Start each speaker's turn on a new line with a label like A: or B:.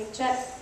A: Mic check.